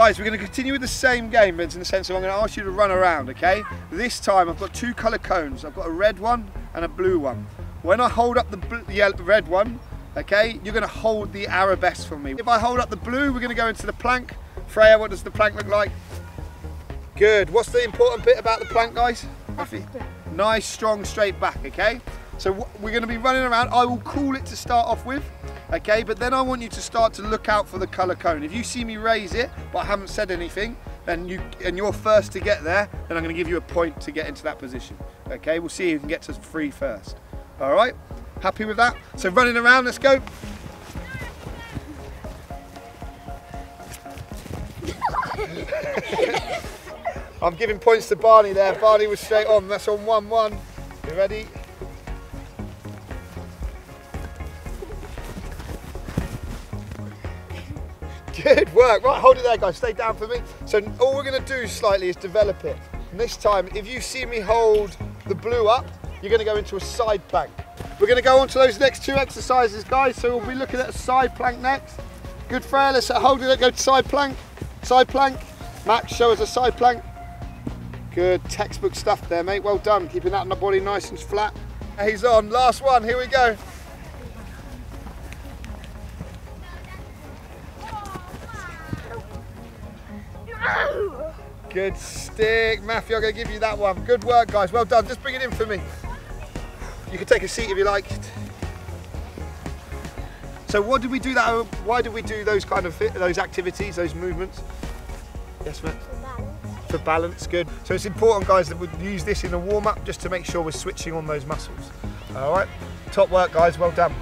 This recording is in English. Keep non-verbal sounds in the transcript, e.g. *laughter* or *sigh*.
Guys, we're going to continue with the same game, Vince, in the sense of I'm going to ask you to run around, okay? This time I've got two colour cones. I've got a red one and a blue one. When I hold up the, the red one, okay, you're going to hold the arabesque for me. If I hold up the blue, we're going to go into the plank. Freya, what does the plank look like? Good. What's the important bit about the plank, guys? Nice, strong, straight back, okay? So we're going to be running around. I will call it to start off with okay? But then I want you to start to look out for the colour cone. If you see me raise it, but I haven't said anything, then you, and you're first to get there, then I'm gonna give you a point to get into that position, okay? We'll see who can get to three first, all right? Happy with that? So running around, let's go. *laughs* I'm giving points to Barney there. Barney was straight on. That's on 1-1. You ready? Good work. Right, hold it there, guys. Stay down for me. So all we're going to do slightly is develop it. And this time, if you see me hold the blue up, you're going to go into a side plank. We're going to go on to those next two exercises, guys. So we'll be looking at a side plank next. Good, Freya. Let's hold it. Go to side plank. Side plank. Max, show us a side plank. Good textbook stuff there, mate. Well done. Keeping that in the body nice and flat. He's on. Last one. Here we go. Good stick. Matthew, I'm going to give you that one. Good work, guys. Well done. Just bring it in for me. You can take a seat if you like. So what did we do that? Why did we do those kind of those activities, those movements? Yes, Matt? For balance. For balance, good. So it's important, guys, that we use this in a warm-up just to make sure we're switching on those muscles. All right. Top work, guys. Well done.